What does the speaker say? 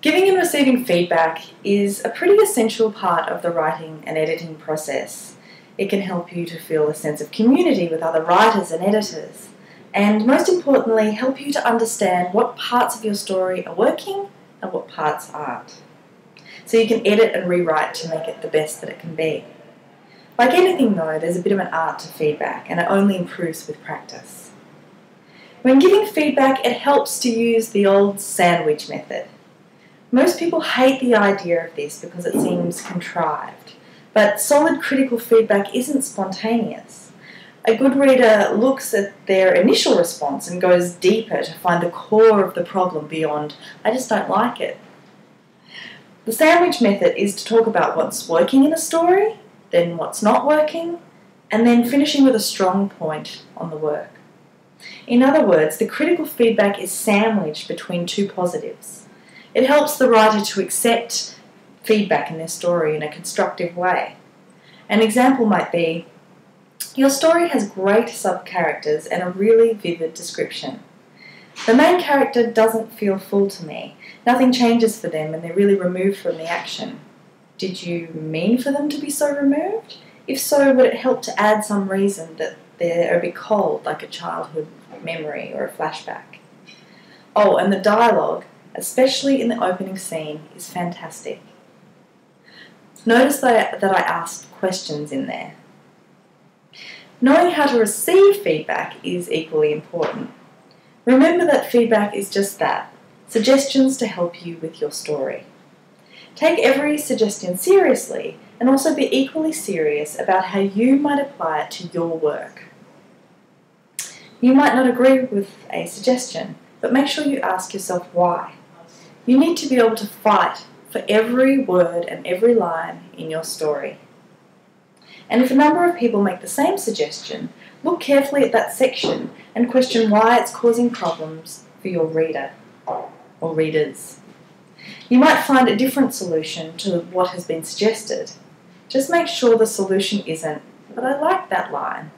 Giving and receiving feedback is a pretty essential part of the writing and editing process. It can help you to feel a sense of community with other writers and editors, and most importantly, help you to understand what parts of your story are working and what parts aren't. So you can edit and rewrite to make it the best that it can be. Like anything, though, there's a bit of an art to feedback, and it only improves with practice. When giving feedback, it helps to use the old sandwich method. Most people hate the idea of this because it seems contrived, but solid critical feedback isn't spontaneous. A good reader looks at their initial response and goes deeper to find the core of the problem beyond, I just don't like it. The sandwich method is to talk about what's working in a story, then what's not working, and then finishing with a strong point on the work. In other words, the critical feedback is sandwiched between two positives. It helps the writer to accept feedback in their story in a constructive way. An example might be Your story has great sub characters and a really vivid description. The main character doesn't feel full to me. Nothing changes for them and they're really removed from the action. Did you mean for them to be so removed? If so, would it help to add some reason that they're a bit cold, like a childhood memory or a flashback? Oh, and the dialogue especially in the opening scene, is fantastic. Notice that I, that I asked questions in there. Knowing how to receive feedback is equally important. Remember that feedback is just that suggestions to help you with your story. Take every suggestion seriously and also be equally serious about how you might apply it to your work. You might not agree with a suggestion, but make sure you ask yourself why. You need to be able to fight for every word and every line in your story. And if a number of people make the same suggestion, look carefully at that section and question why it's causing problems for your reader or readers. You might find a different solution to what has been suggested. Just make sure the solution isn't, but I like that line.